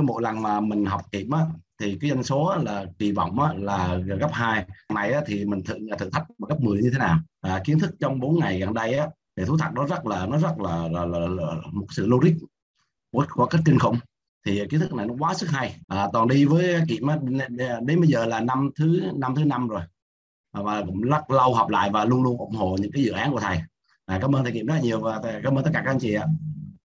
cái mỗi lần mà mình học kiểm á thì cái doanh số là kỳ vọng á, là gấp 2 này á, thì mình thử thử thách gấp 10 như thế nào. À, kiến thức trong 4 ngày gần đây á thì thú thật nó rất là nó rất là, là, là, là một sự logic một, quá cách kinh khủng. Thì kiến thức này nó quá sức hay. À, toàn đi với kiểm á, đến bây giờ là năm thứ năm thứ năm rồi. À, và cũng rất lâu học lại và luôn luôn ủng hộ những cái dự án của thầy. À, cảm ơn thầy kiểm rất nhiều và cảm ơn tất cả các anh chị ạ.